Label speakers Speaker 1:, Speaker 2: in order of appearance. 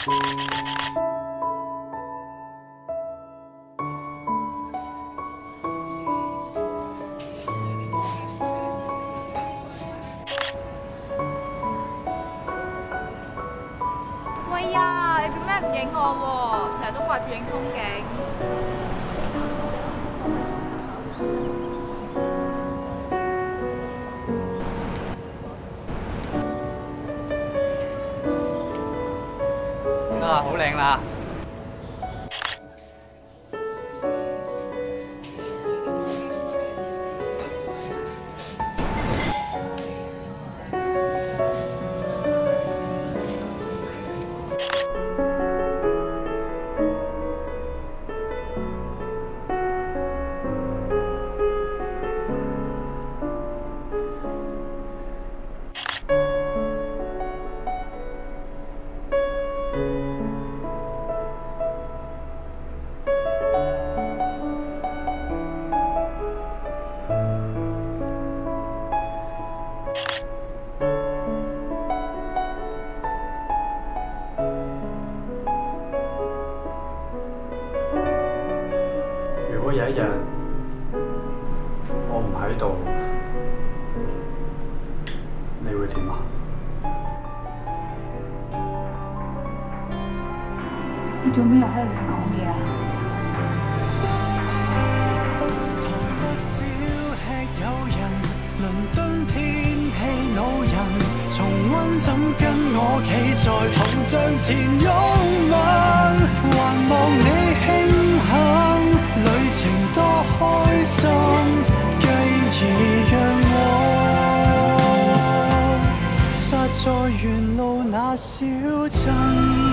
Speaker 1: 喂呀，你做咩唔影我喎？成日都掛住影風景。
Speaker 2: 啊，好靚啦！
Speaker 3: 果有一日我唔喺度，你會點啊？
Speaker 1: 你做咩又喺度亂講嘢啊？
Speaker 4: 台北小吃友人，倫敦天氣惱人。重溫怎跟我企在銅像前擁吻，還望在沿路那小镇。